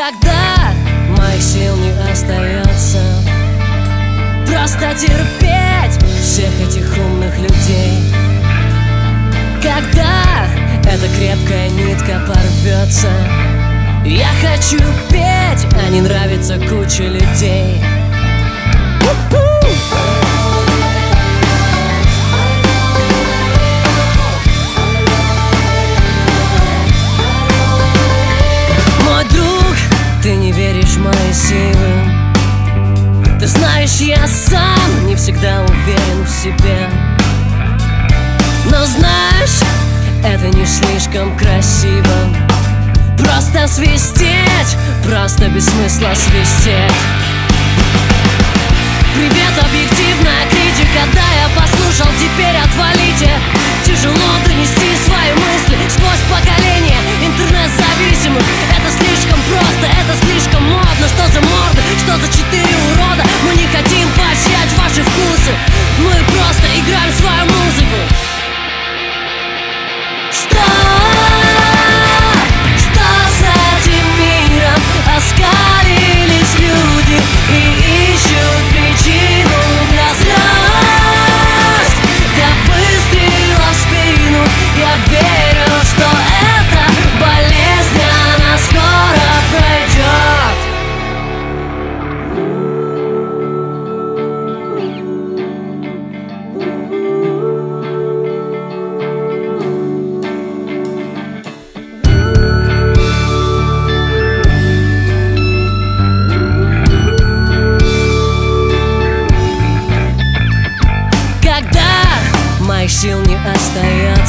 Когда моих сил не остается Просто терпеть всех этих умных людей. Когда эта крепкая нитка порвется Я хочу петь, а не нравится куча людей. Мой мои силы. Ты знаешь, я сам не всегда уверен в себе. Но знаешь, это не слишком красиво. Просто свистеть, просто без смысла свистеть. Привет, объективная критика, да, я послушал, теперь отвалите. Тяжело донести свои мысли сквозь поколение интернет-зависимых Это слишком просто, это слишком модно. Что за морды, что за четыре урода? Мы не хотим поощрять ваши вкусы. Мы просто играем свою музыку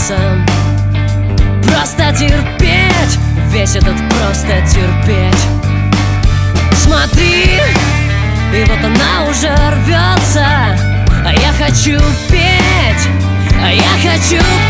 остается Просто терпеть Весь этот просто терпеть. Смотри, и вот она уже рвется. А я хочу петь А я хочу петь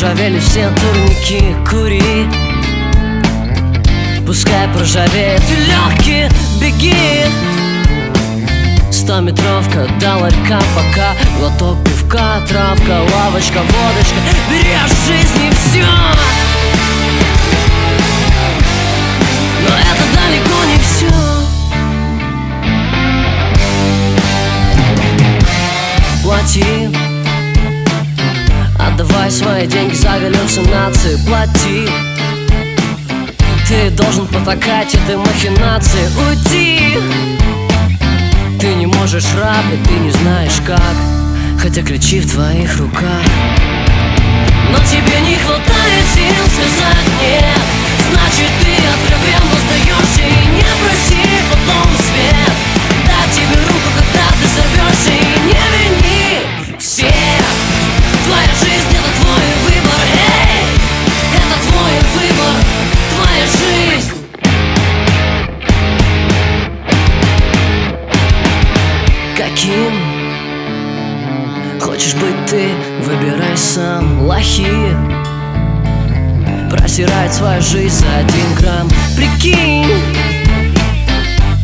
проржавели все турники Кури, пускай проржавеет и легкие Беги, Стометровка до ларька пока Глоток пивка, травка, лавочка, водочка. Бери от жизни все Но это далеко не все Плати Отдавай свои деньги за галлюцинации Плати. Ты должен потакать этой махинации. Уйди. Ты не можешь рабить, ты не знаешь как. Хотя ключи в твоих руках. Но тебе не хватает сил сказать нет Значит ты откровенно сдаешься И не проси потом свет. Дать тебе руку, когда ты сорвешься И не вини Каким Хочешь быть ты, выбирай сам Лохи. Просирает свою жизнь за один грамм. Прикинь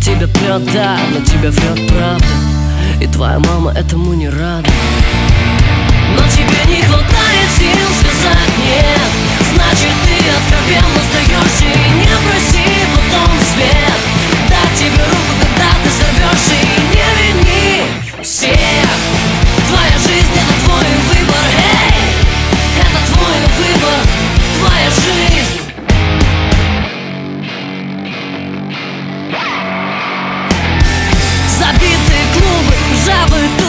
Тебя прет, да, но тебя врет правда. И твоя мама этому не рада. Но тебе не хватает сил сказать нет Значит ты откровенно сдаешься И не проси потом свет. Дать тебе руку,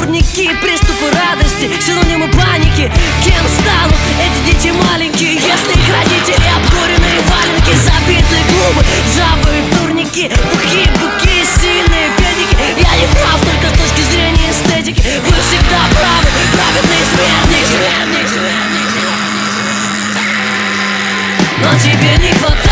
турники Приступы радости, синонимы паники. Кем станут эти дети маленькие Если их родители обкуренные валенки? Забитые клубы, ржавые турники Бухи, буки, эстетики Вы всегда правы, праведные смертники Но тебе не хватает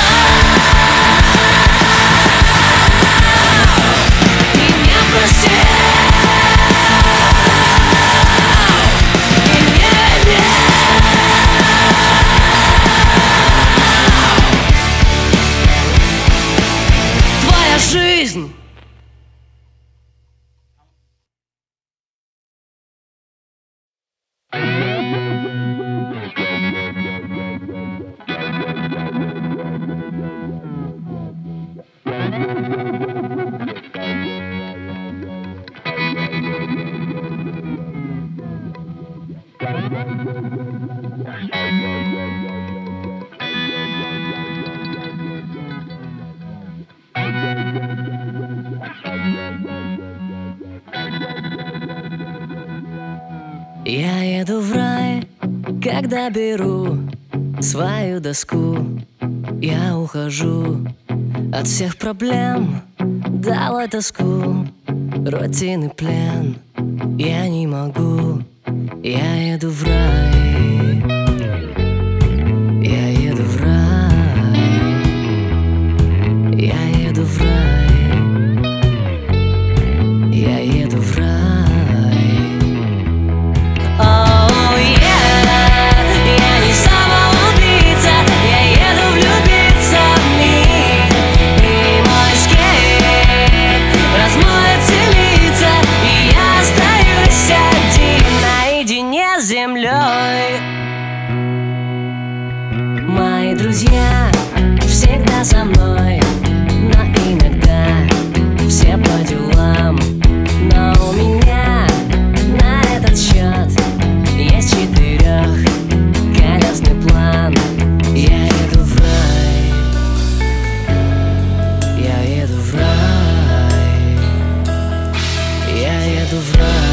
беру свою доску. Я ухожу от всех проблем Дала тоску, рутины плен. Я не могу, я еду в рай Я еду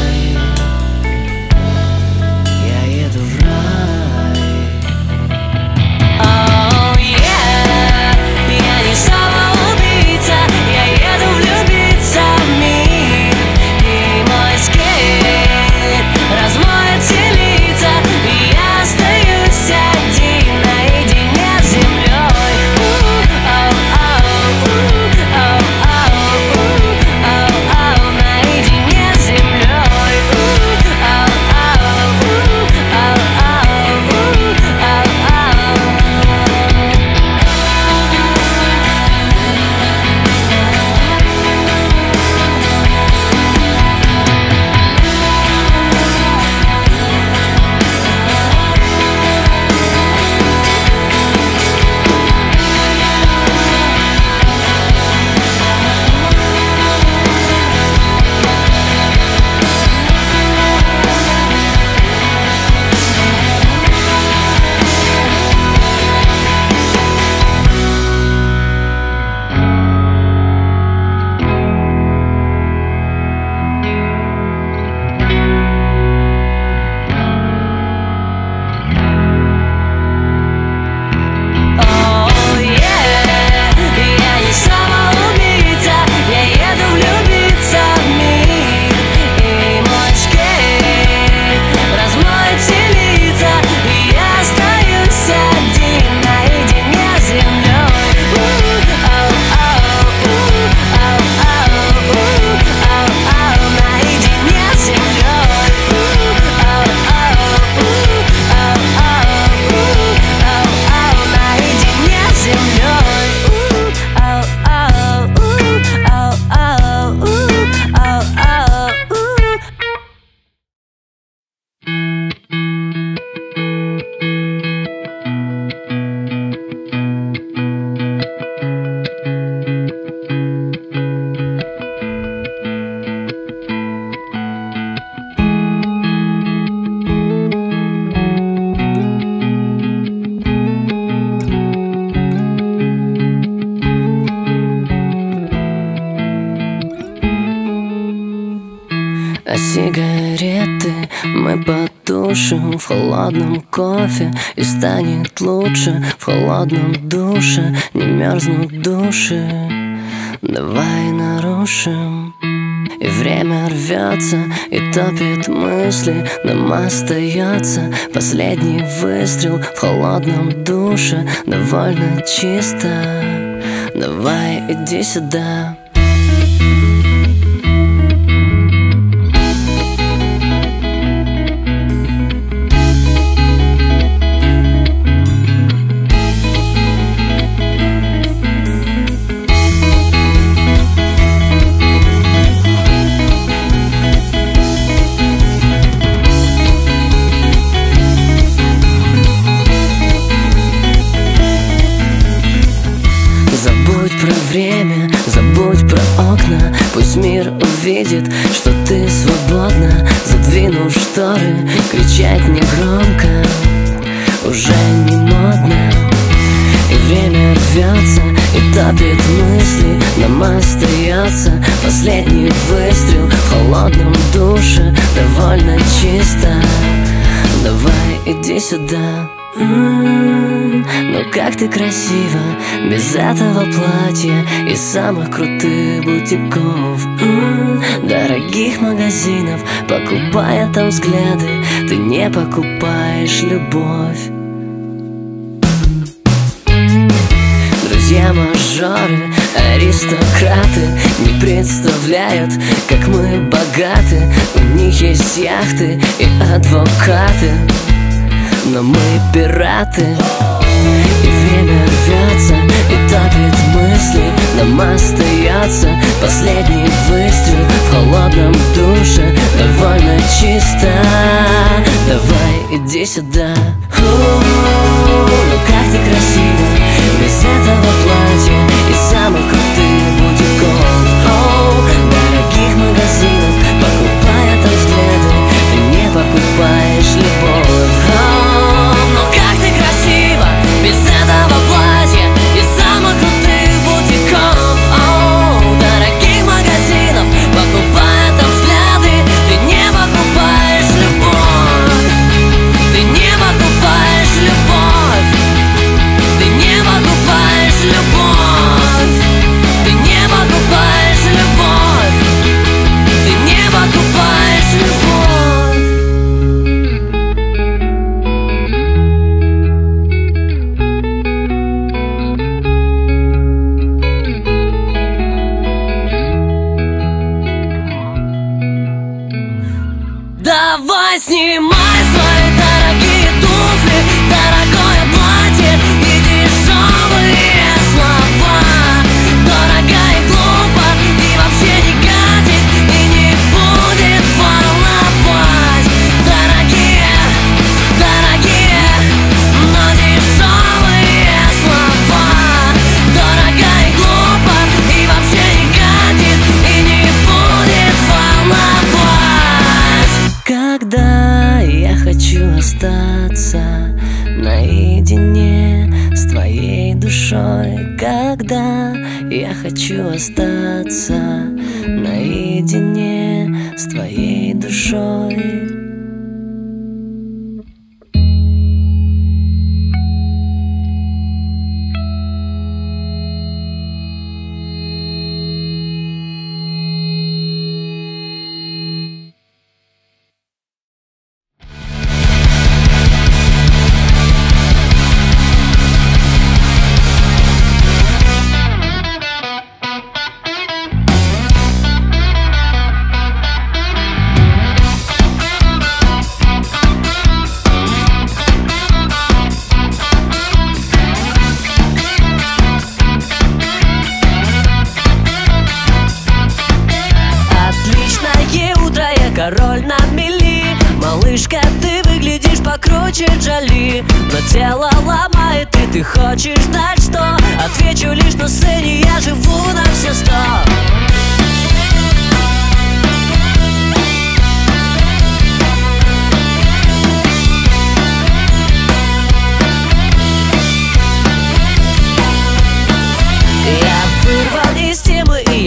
А сигареты мы потушим в холодном кофе И станет лучше в холодном душе Не мерзнут души. Давай нарушим и время рвется и топит мысли Нам остается последний выстрел В холодном душе довольно чисто. Давай иди сюда мир увидит, что ты свободна Задвинув шторы, кричать негромко Уже не модно. И время рвется и топит мысли Нам остается последний выстрел В холодном душе довольно чисто. Давай иди сюда М-м-м, ну как ты красиво Без этого платья И самых крутых бутиков. Дорогих магазинов Покупая там взгляды Ты не покупаешь любовь. Друзья мажоры, аристократы Не представляют, как мы богаты. У них есть яхты и адвокаты но мы пираты. И время рвется и топит мысли. Нам остается последний выстрел В холодном душе. Довольно чисто. Давай иди сюда. Ну как ты красиво Без этого платья И самых крутых бутиков. Дорогих магазинов. Покупая там взгляды Ты не покупаешь любовь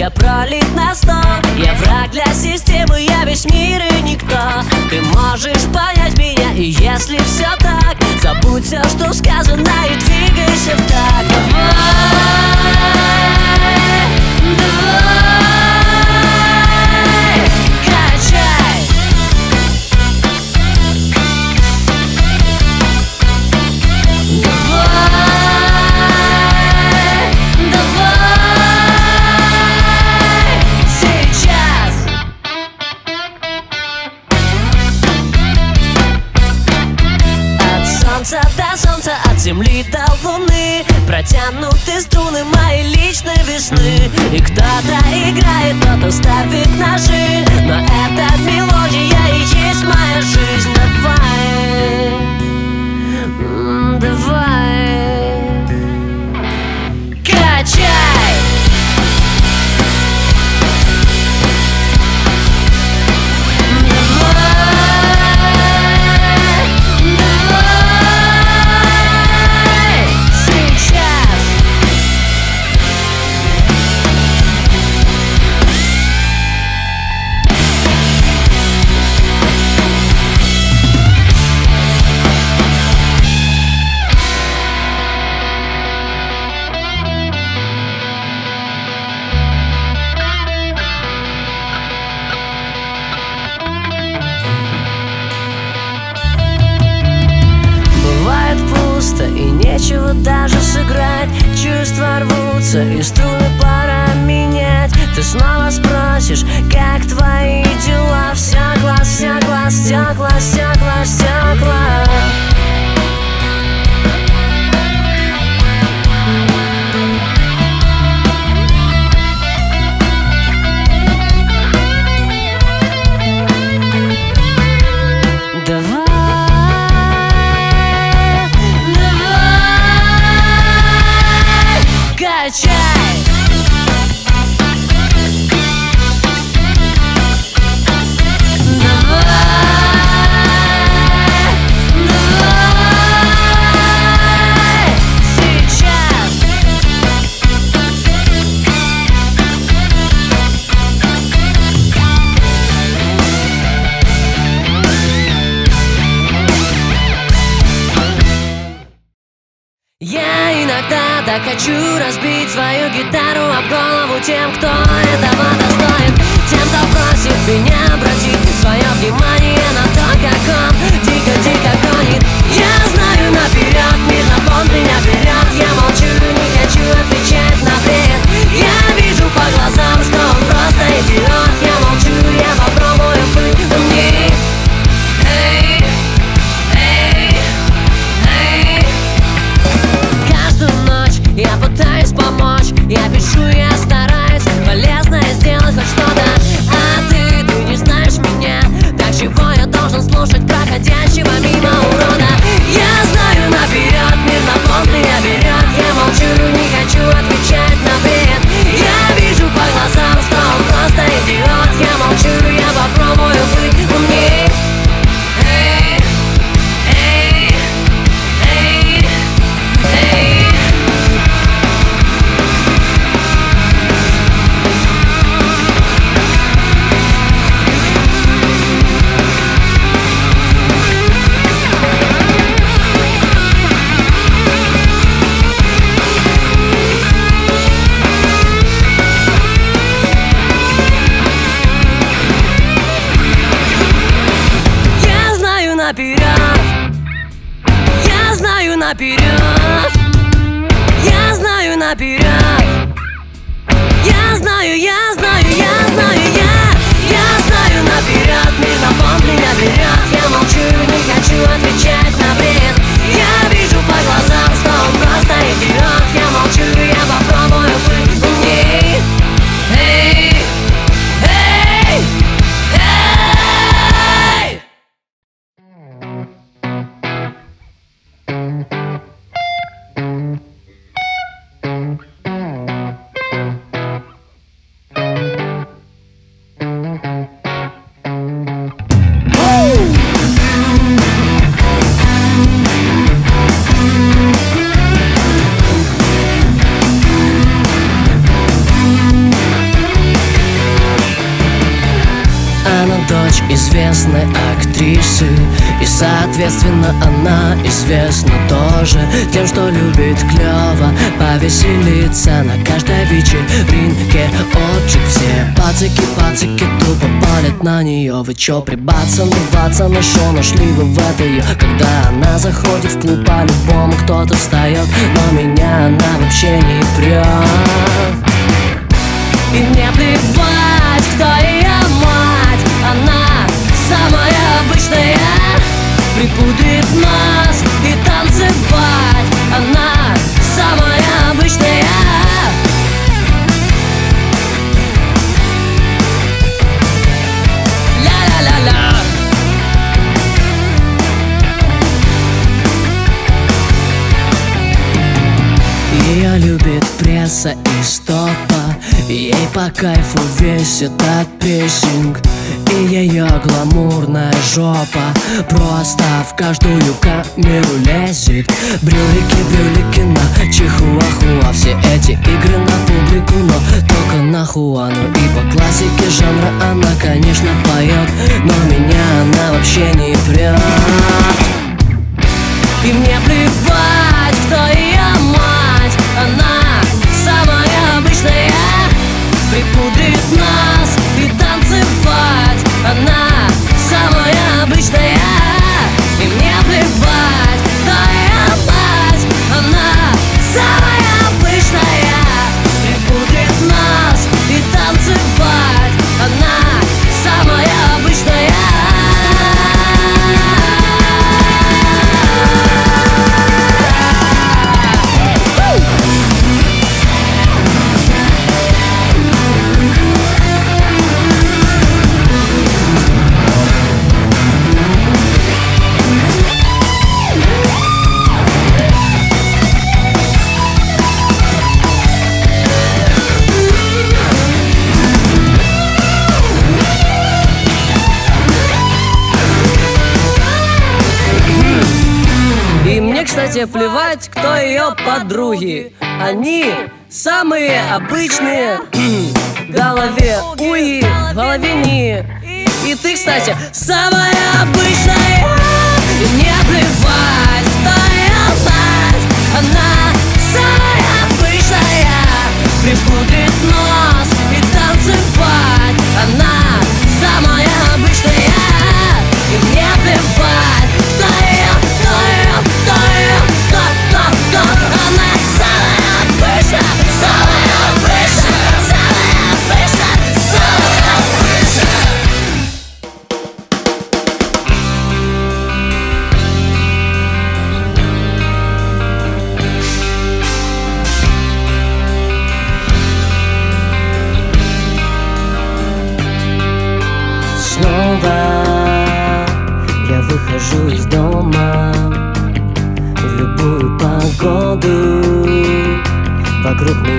я пролит на сто Я враг для системы, я весь мир и никто. Ты можешь понять меня, и если все так Забудь все, что сказано, и двигайся в так Давай, хочу разбить свою гитару об голову тем, кто этого достоин. Тем, кто просит меня обратить свое внимание на то, как он известной актрисы. И соответственно она известна тоже Тем, что любит клево повеселиться На каждой вечеринке. Отчик Все пацики, пацики тупо палят на нее Вы чё, прибаться, врываться на шоу Нашли вы в это ее Когда она заходит в клуб, по-любому кто-то встает Но меня она вообще не прет и мне плевать, обычная Припудрит нос и танцевать. Она самая обычная. Ля-ля-ля-ля. Ее любит пресса Ей по кайфу весь этот песинг И ее гламурная жопа Просто в каждую камеру лезет. Брюлики, брюлики на чихуахуа. Все эти игры на публику, но только на хуану И по классике жанра она, конечно, поет Но меня она вообще не прет И мне плевать, кто ее мать. Она Припудрит нас. И танцевать Она самая обычная Кстати, плевать, кто ее подруги. Они самые обычные. Голове уи, голове не. И ты, кстати, самая обычная. И не плевать, кто Она самая обычная. Припудрит нос и танцевать. Она выхожу из дома В любую погоду. Вокруг меня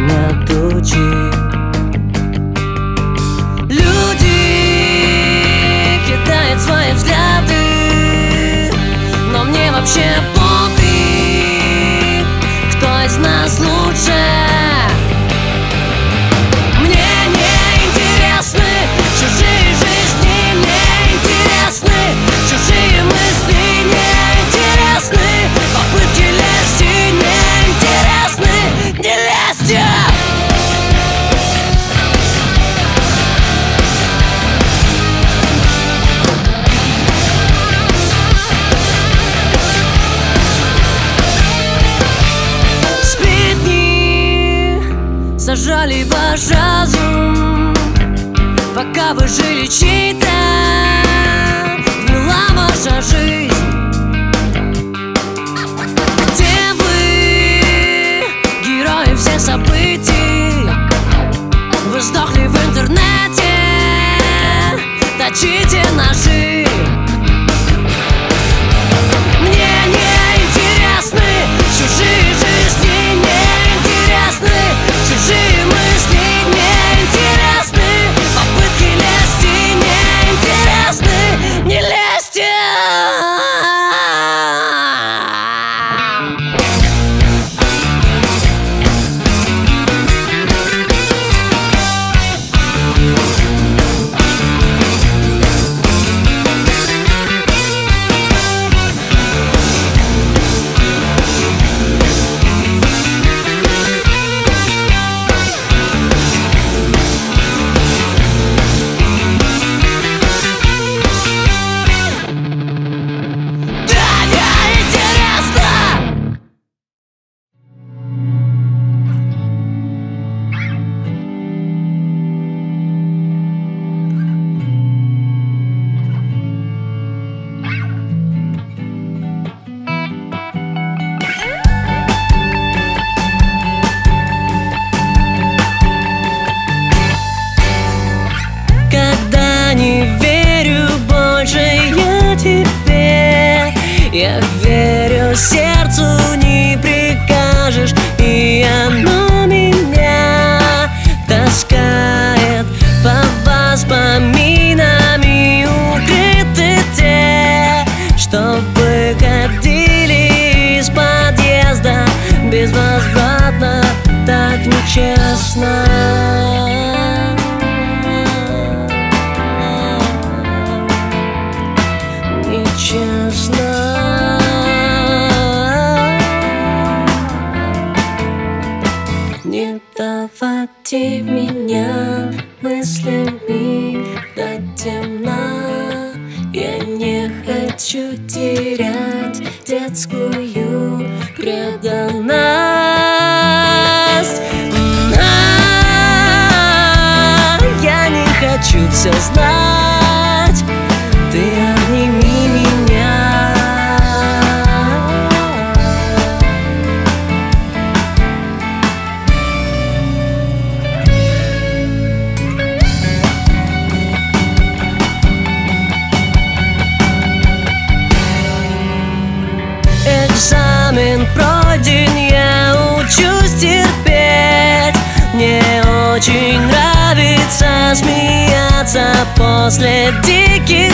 жили честно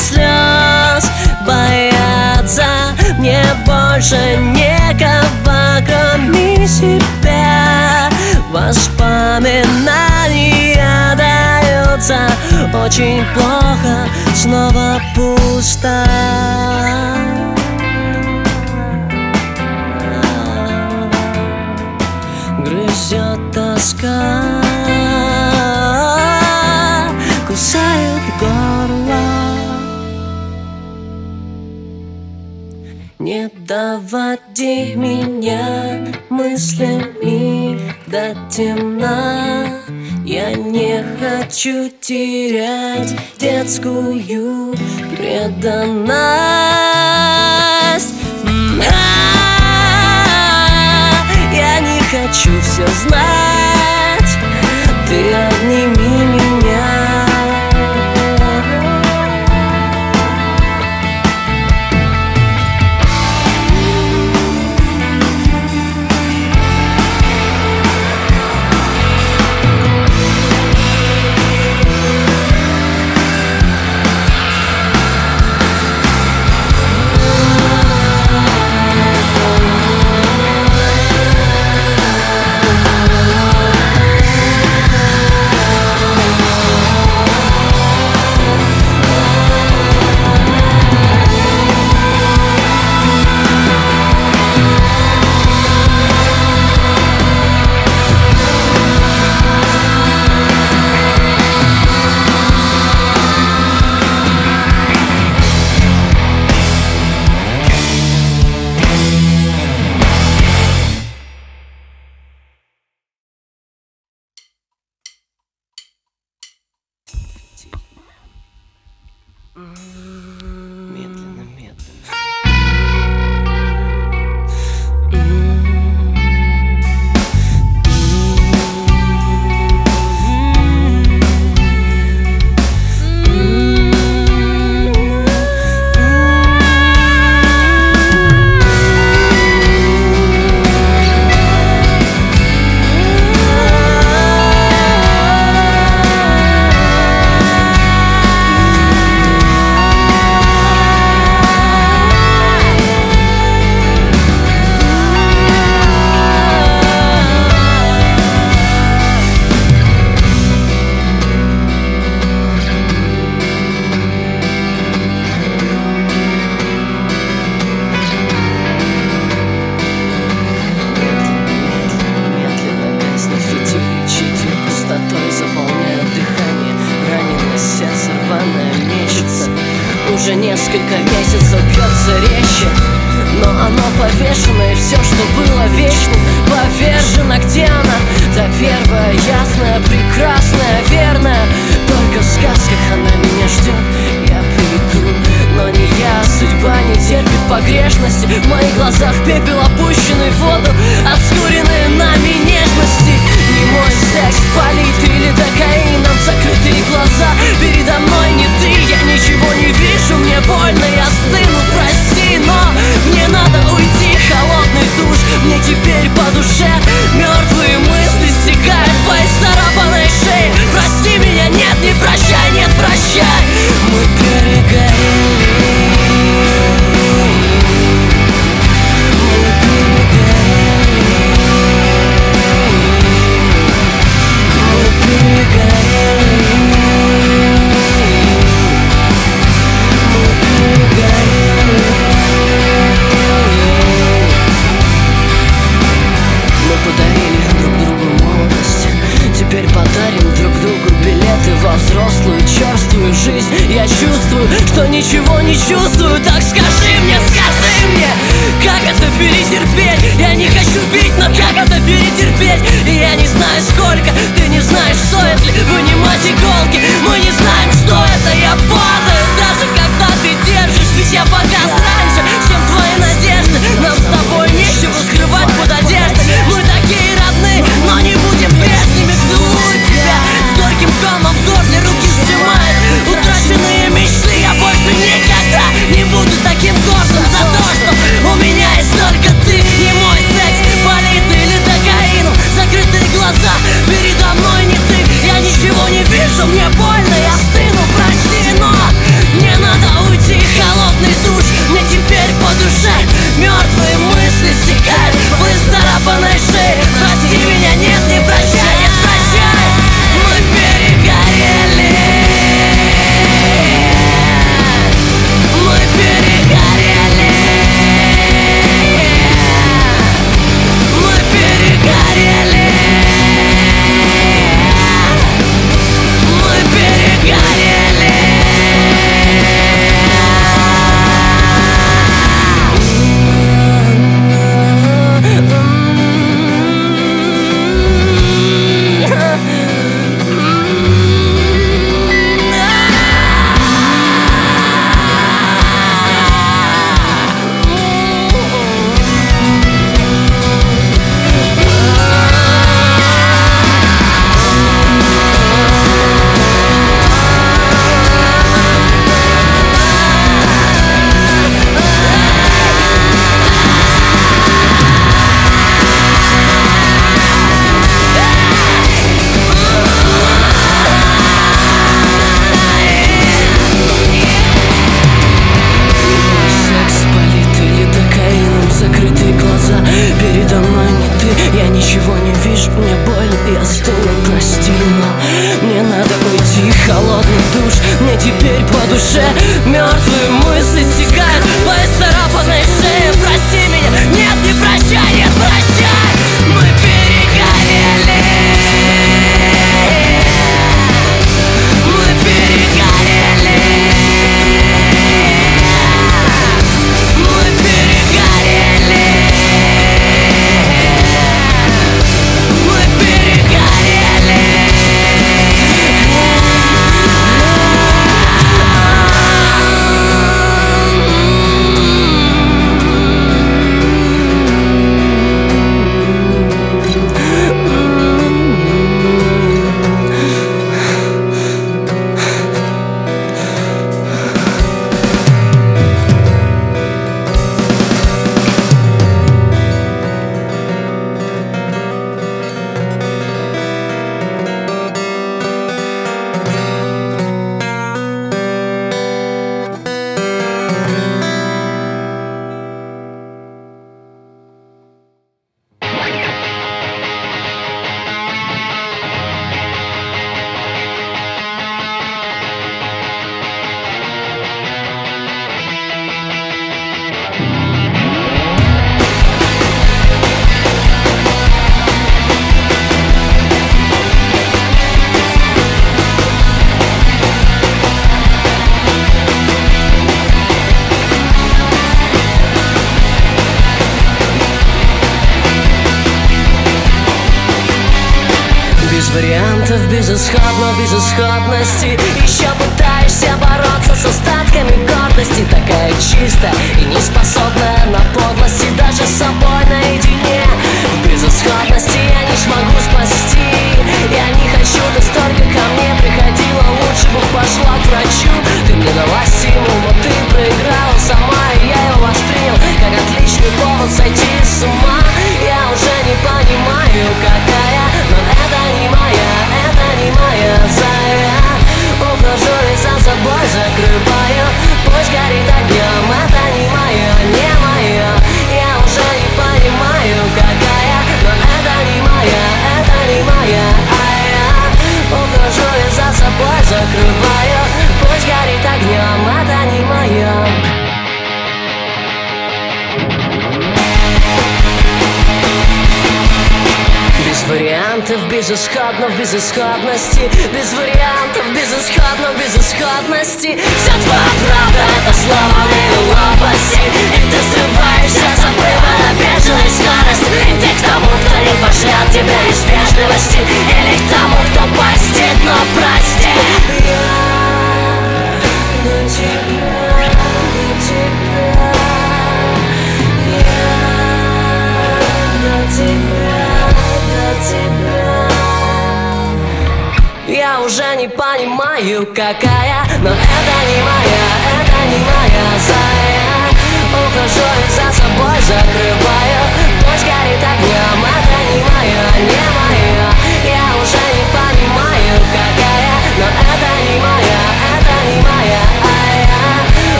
слез боятся. Мне больше некого, кроме себя. Воспоминания даются. Очень плохо Снова пусто. Грызет тоска. Кусают горы Проводи меня мыслями до темна. Я не хочу терять детскую преданность. Я не хочу все знать. Ты жадности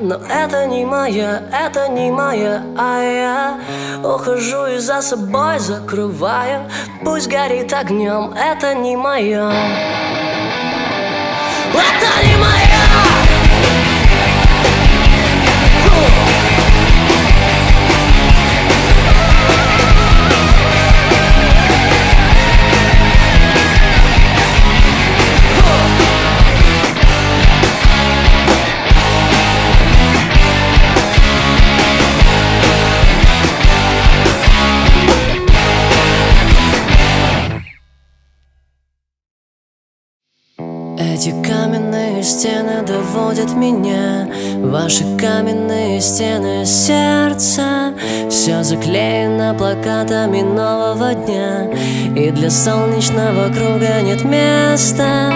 но это не моя, это не моя, а я ухожу и за собой закрываю. Пусть горит огнем, это не моя. Это не моя. Эти каменные стены доводят меня. Ваши каменные стены сердца. Все заклеено плакатами нового дня. И для солнечного круга нет места.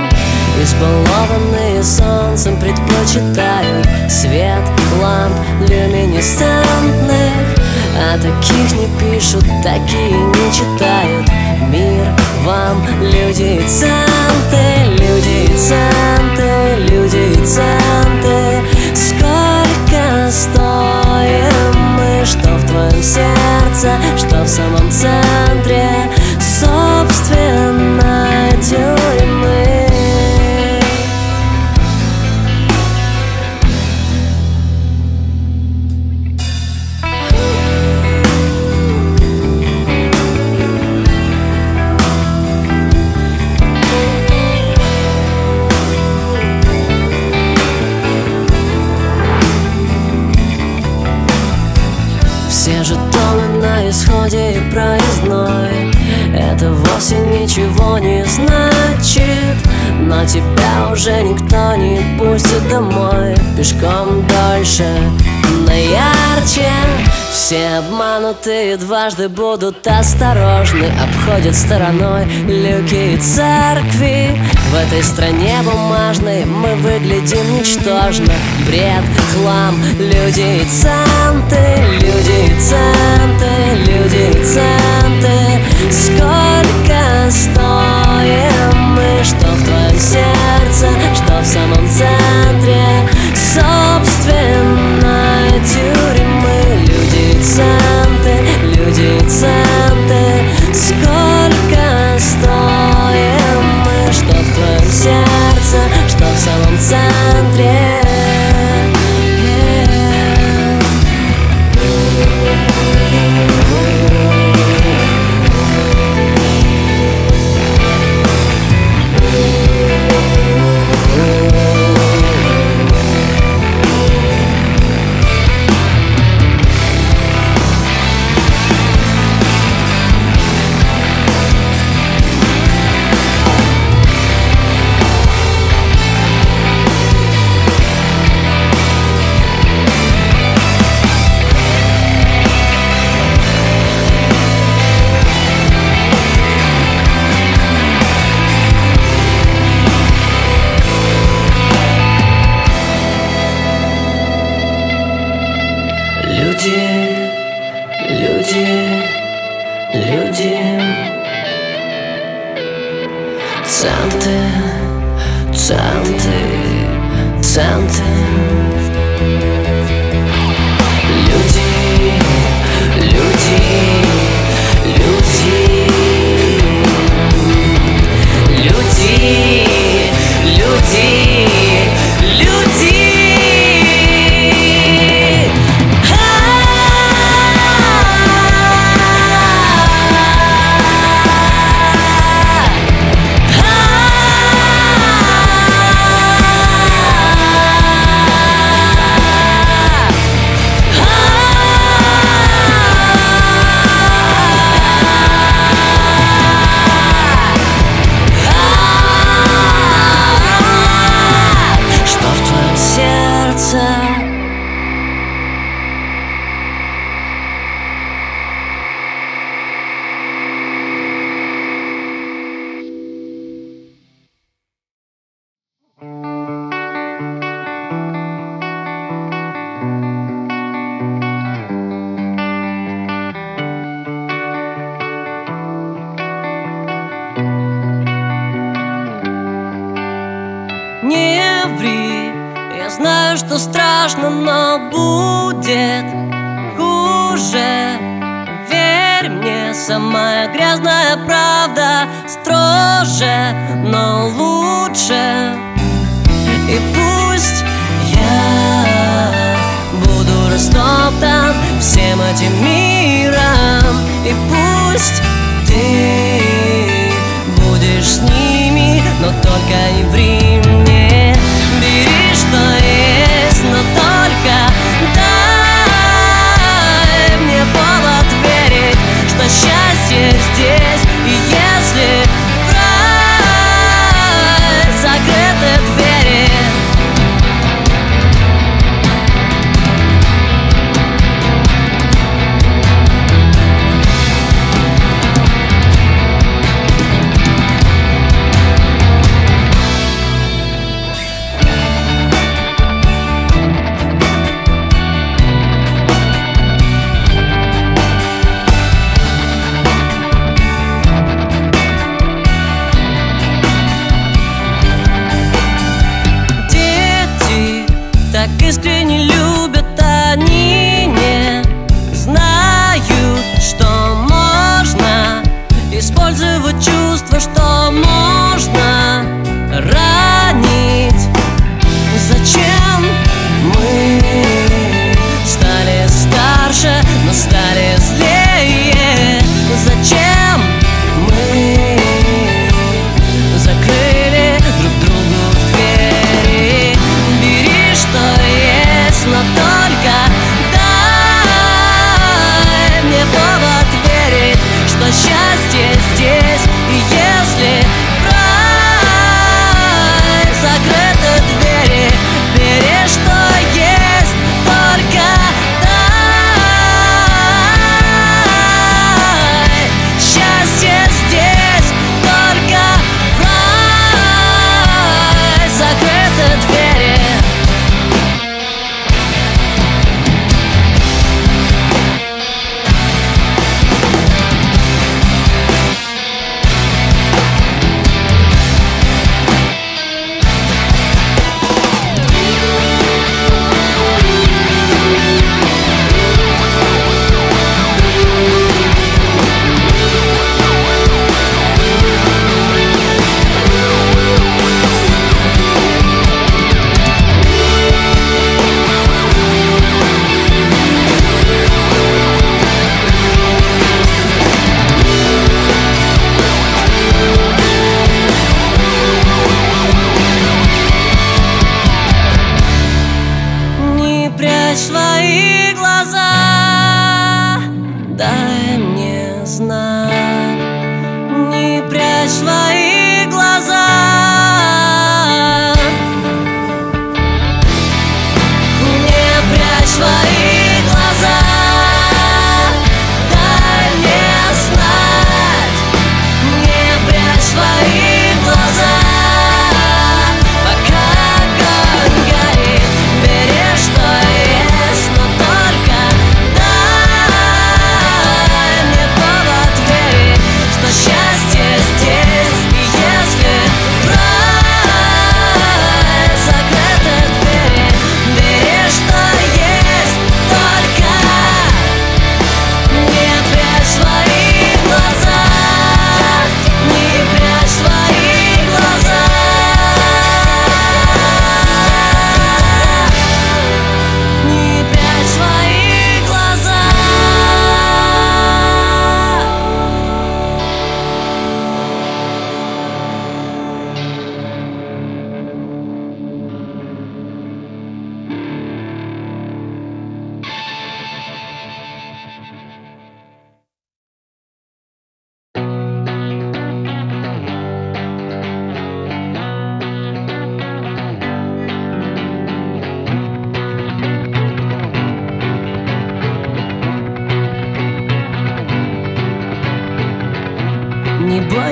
Избалованные солнцем предпочитают Свет ламп люминесцентных. А таких не пишут, такие не читают Мир вам, люди и центы Люди и центы, люди и центы. Сколько стоим мы, что в твоем сердце Что в самом центре. Собственной Все жетоны на исходе и проездной. Это вовсе ничего не значит Но тебя уже никто не пустит домой. Пешком дольше, но ярче. Все обманутые дважды будут осторожны. Обходят стороной люки и церкви. В этой стране бумажной мы выглядим ничтожно. Бред, хлам, люди и центы Люди и центы, люди и центы. Сколько стоим мы, что в твоем сердце Что в самом центре. Собственной тюрьмы Люди центы, люди центы. Сколько стоим мы, что в твоем сердце Что в самом центре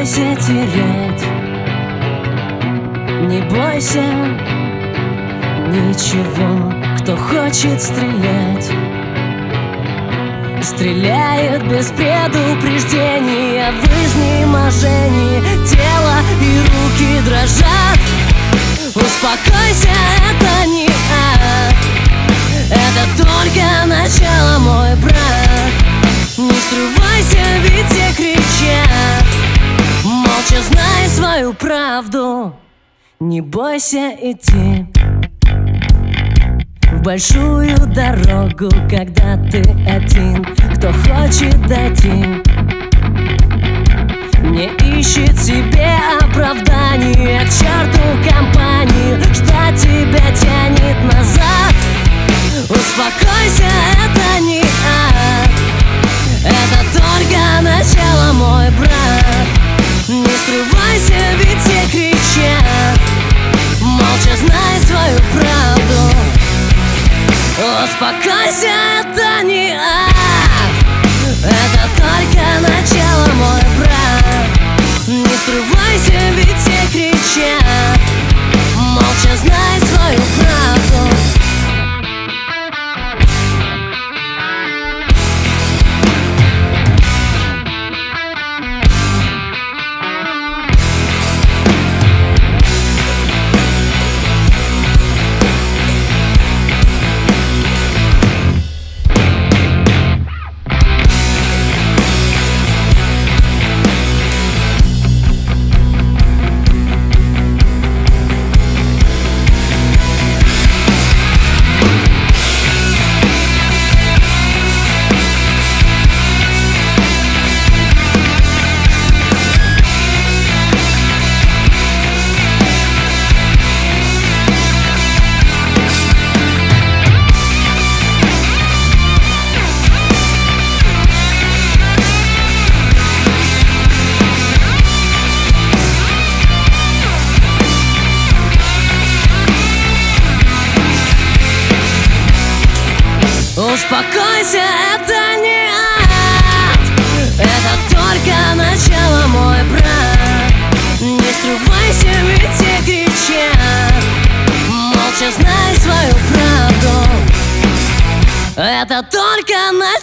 бойся терять, не бойся ничего, кто хочет стрелять. Стреляет без предупреждения В изнеможении Тело и руки дрожат. Успокойся, это не ад Это только начало, мой брат. Не скрывайся, ведь все кричат Молча знай свою правду. Не бойся идти в большую дорогу, когда ты один Кто хочет дойти. Не ищет себе оправдания К черту компанию, что тебя тянет назад. Успокойся, это не ад. Это только начало, мой брат Не скрывайся, ведь все кричат Молча знай свою правду. Успокойся, это не ад. Это только начало, мой брат. Не скрывайся, ведь все кричат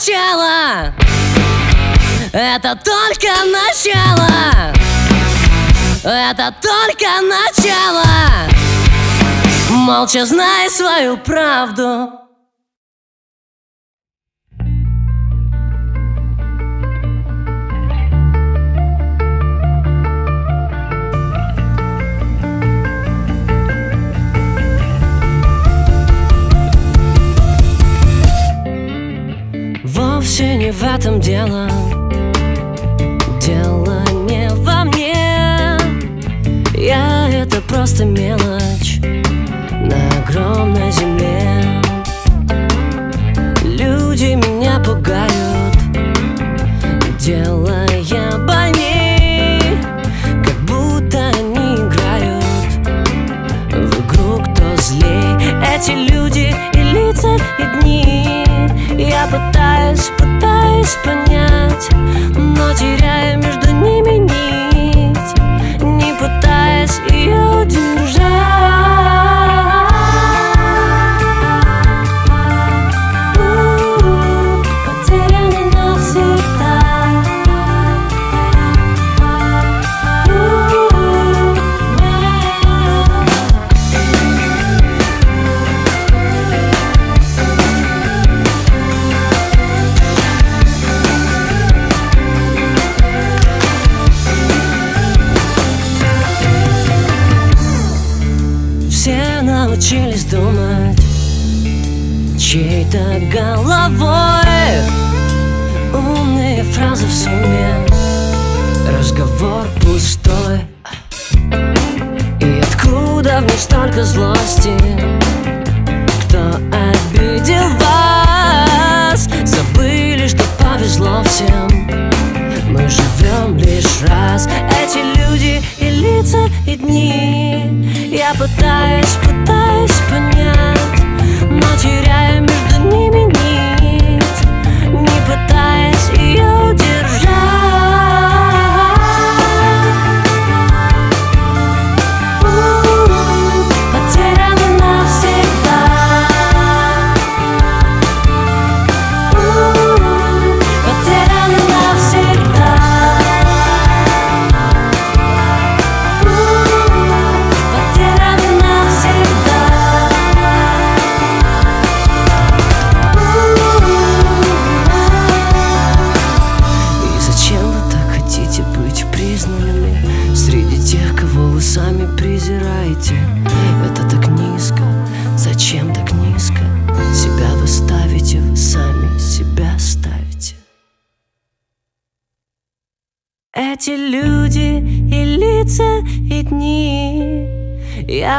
начало! Это только начало! Это только начало! Молча знай свою правду Вовсе не в этом дело. Дело не во мне. Я это просто мелочь На огромной земле. Люди меня пугают Делая больней Как будто они играют В игру кто злей Эти люди и лица и дни. Я пытаюсь пытаясь понять, но теряю между ними нить, не пытаясь ее держать. Головой. Умные фразы в сумме. Разговор пустой. И откуда в них столько злости? Кто обидел вас? Забыли, что повезло всем. Мы живем лишь раз. Эти люди и лица и дни. Я пытаюсь, пытаюсь понять. Но теряю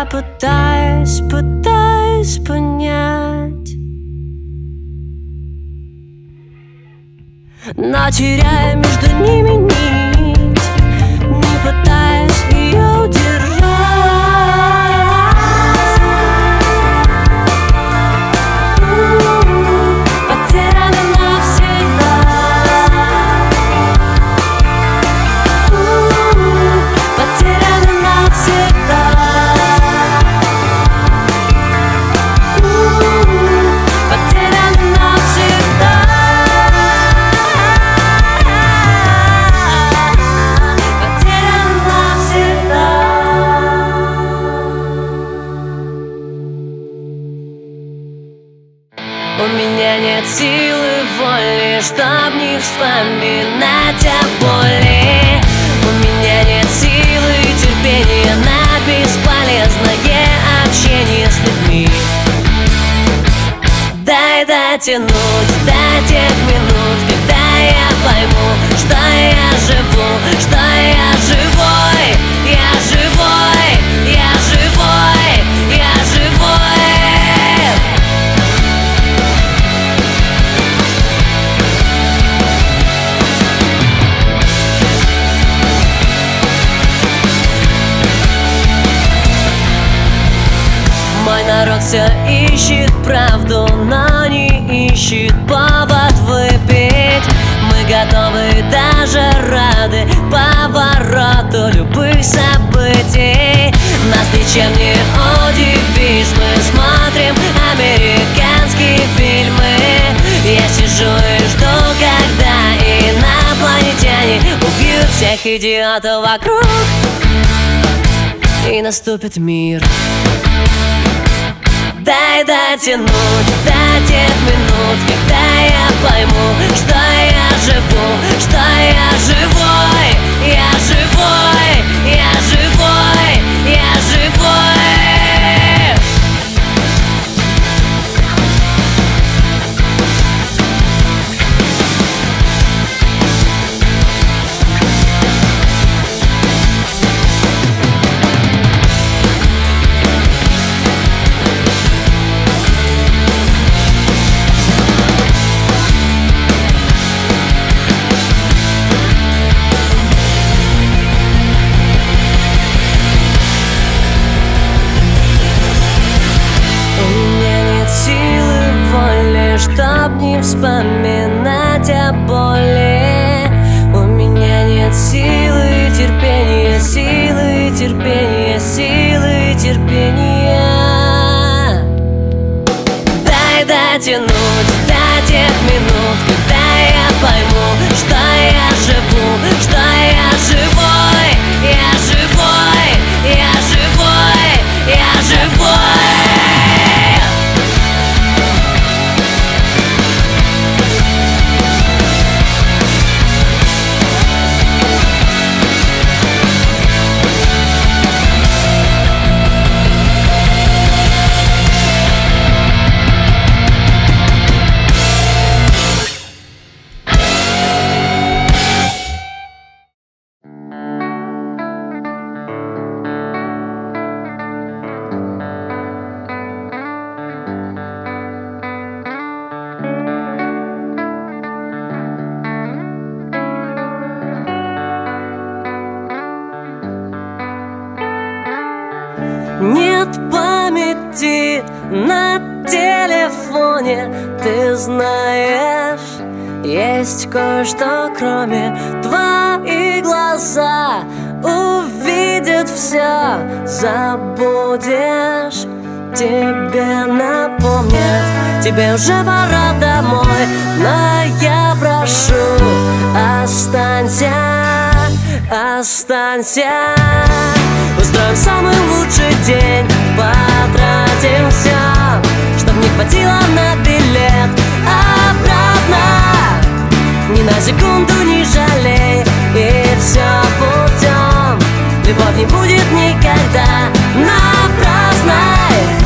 Я пытаюсь, правду, но не ищет повод выпить. Мы готовы даже рады повороту любых событий. Нас ничем не удивишь, мы смотрим американские фильмы. Я сижу и жду, когда инопланетяне убьют всех идиотов вокруг. И наступит мир. Дай дотянуть до тех минут, когда я пойму, что я живу, что я живой, я живой, я живой, я живой. Кое-что, кроме твои глаза Увидят все, забудешь Тебе напомнят, тебе уже пора домой Но я прошу, останься, останься. Устроим самый лучший день Потратим все Чтоб не хватило на билет Обратно на секунду не жалей. И все путем Любовь не будет никогда напрасной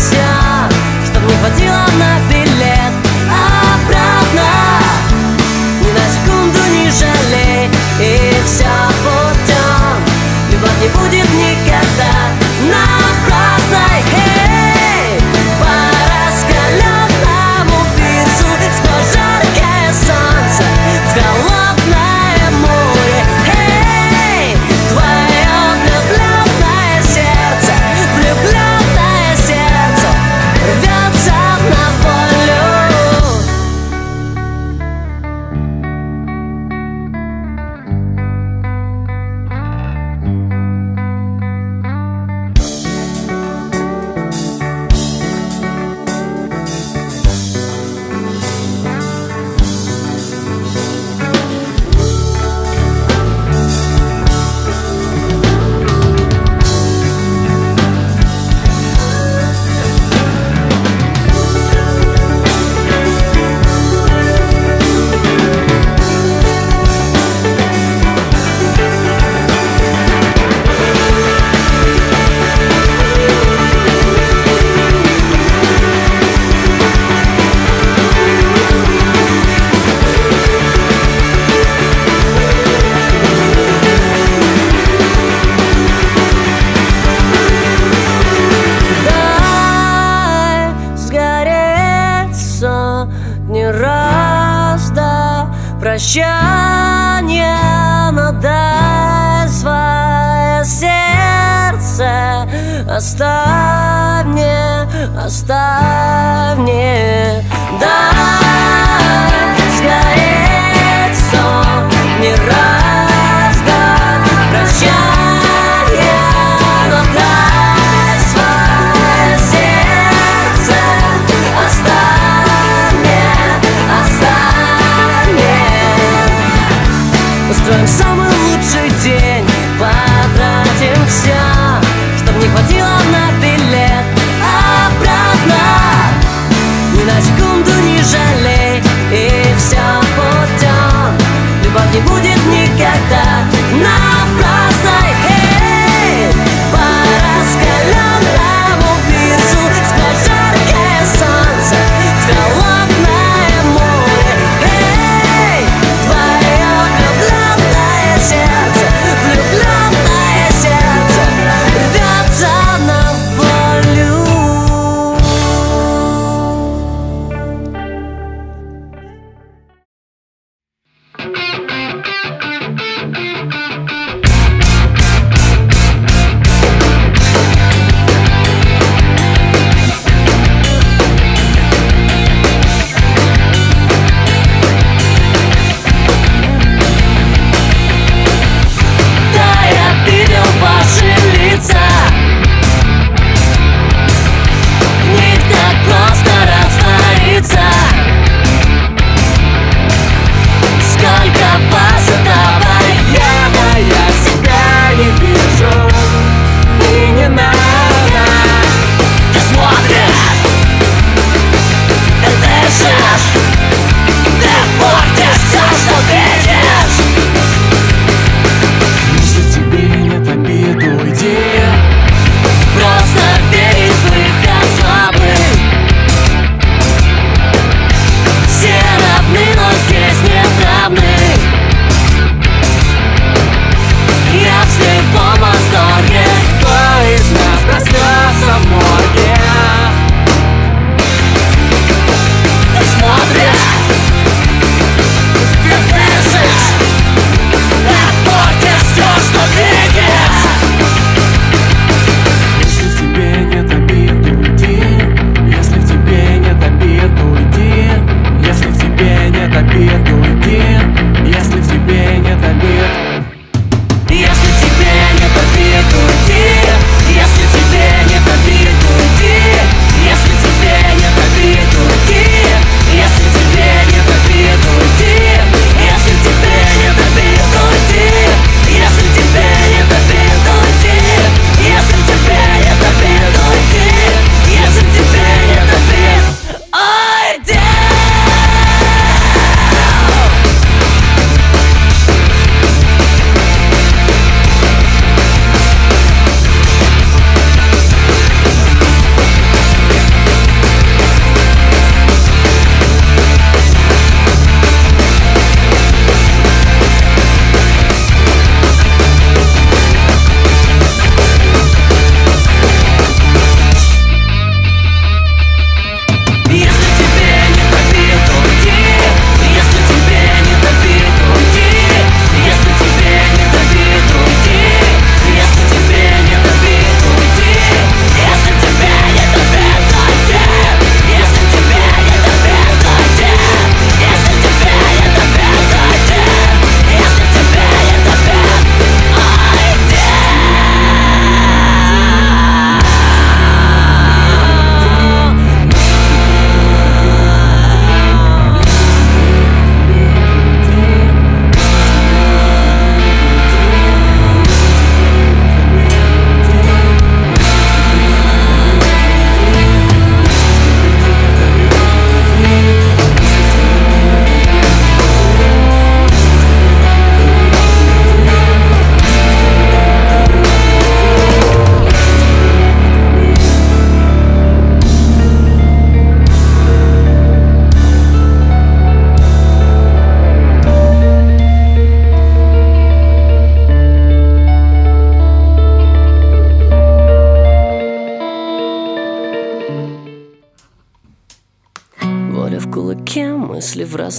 Все, чтоб не хватило на билет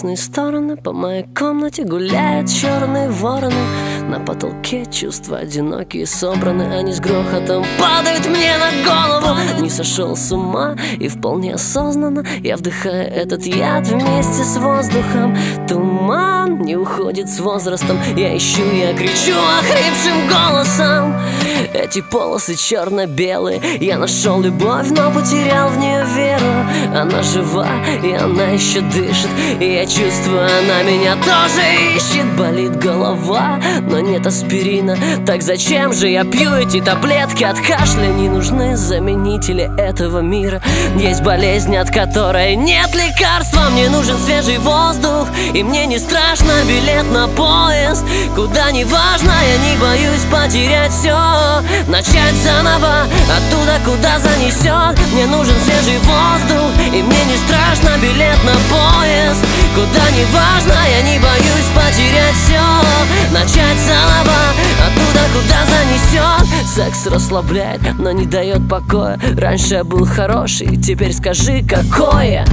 разные стороны По моей комнате гуляют черные вороны. На потолке чувства одинокие собраны Они с грохотом падают мне на голову. Не сошел с ума и вполне осознанно Я вдыхаю этот яд вместе с воздухом. Туман не уходит с возрастом Я ищу, я кричу охрипшим голосом Эти полосы черно-белые. Я нашел любовь, но потерял в нее веру. Она жива, и она еще дышит. И я чувствую, она меня тоже ищет. Болит голова, но нет аспирина. Так зачем же я пью эти таблетки от кашля? Не нужны заменители этого мира. Есть болезнь, от которой нет лекарства. Мне нужен свежий воздух И мне не страшно. Билет на поезд Куда не важно, я не боюсь потерять все Начать заново, оттуда, куда занесет Мне нужен свежий воздух И мне не страшно билет на поезд. Куда не важно, я не боюсь потерять все Начать заново, оттуда, куда занесет Секс расслабляет, но не дает покоя. Раньше я был хороший, теперь скажи, какое?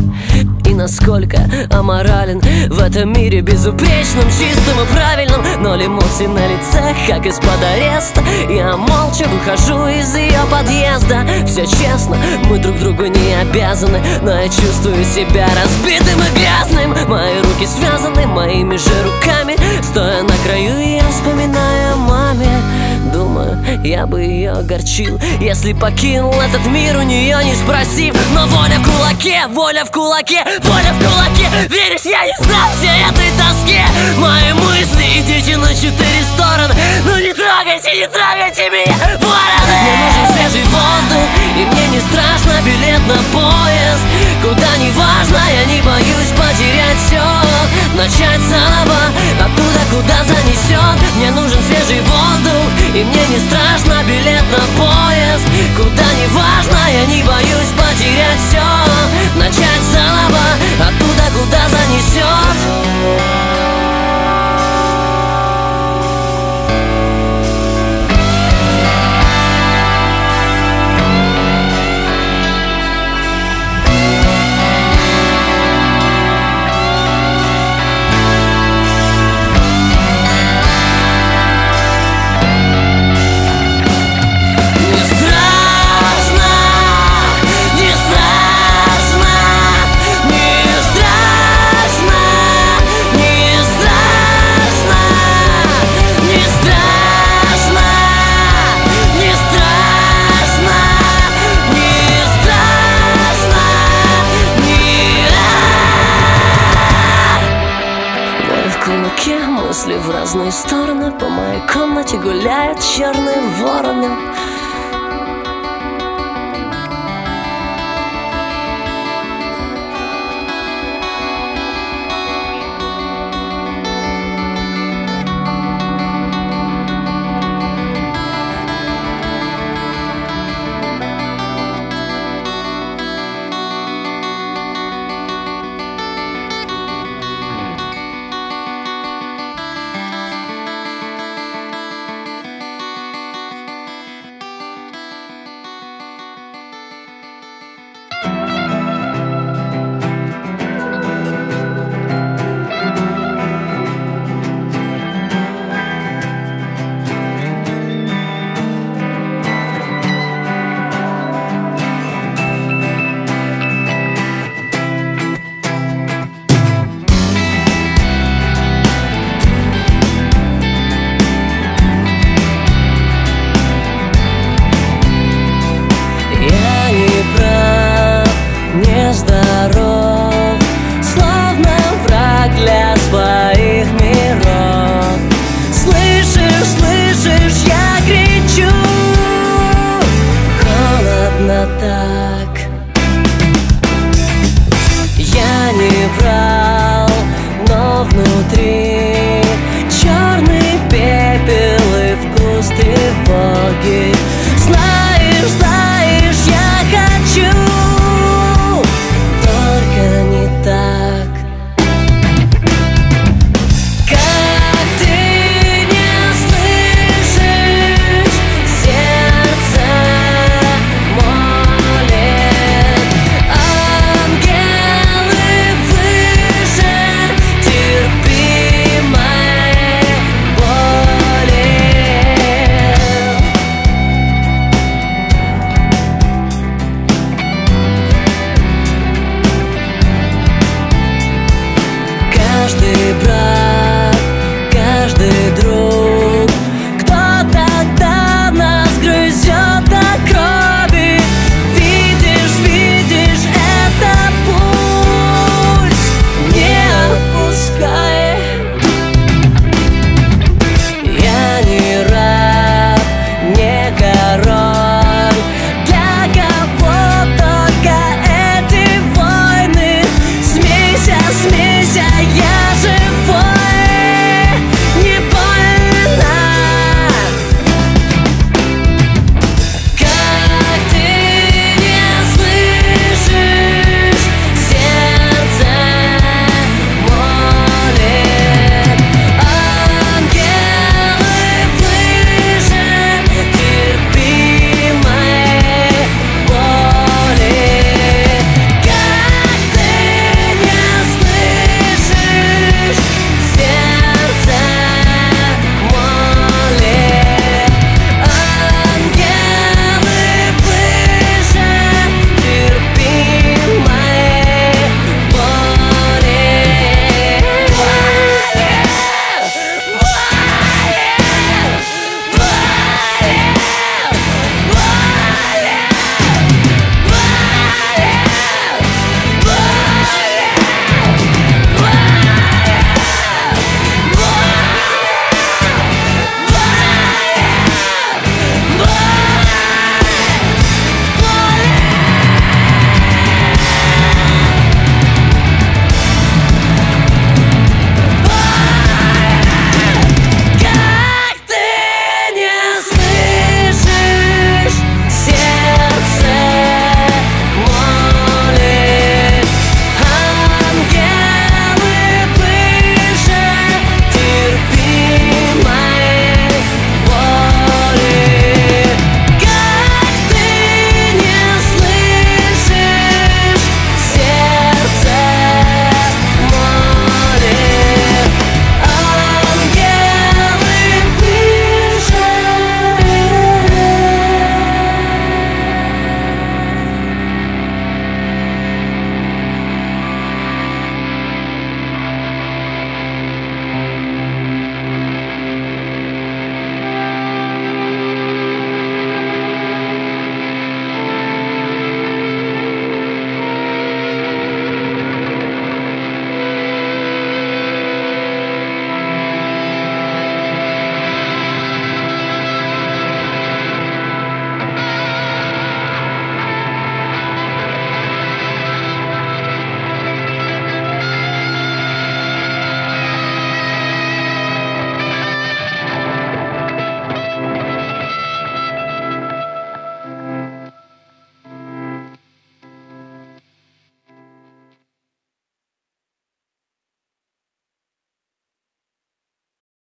И насколько аморален в этом мире Безупречным, чистым и правильным. Ноль эмоций на лице, как из-под ареста. Я молча выхожу из ее подъезда. Все честно, мы друг другу не обязаны Но я чувствую себя разбитым и грязным. Мои руки связаны моими же руками Стоя на краю, я вспоминаю о маме Думаю, я бы ее огорчил Если покинул этот мир у нее не спросив. Но воля в кулаке, воля в кулаке, воля в кулаке. Веришь, я не знал всей этой тоске. Мои мысли, идите на четыре стороны. Ну не трогайте, не трогайте меня, вороны! Мне нужен свежий воздух И мне не страшно билет на поезд. Куда не важно, я не боюсь потерять все Начать заново, оттуда, куда занесет Мне нужен свежий воздух И мне не страшно билет на поезд. Куда не важно, я не боюсь потерять все Начать заново, оттуда, куда занесет комнате гуляют черные вороны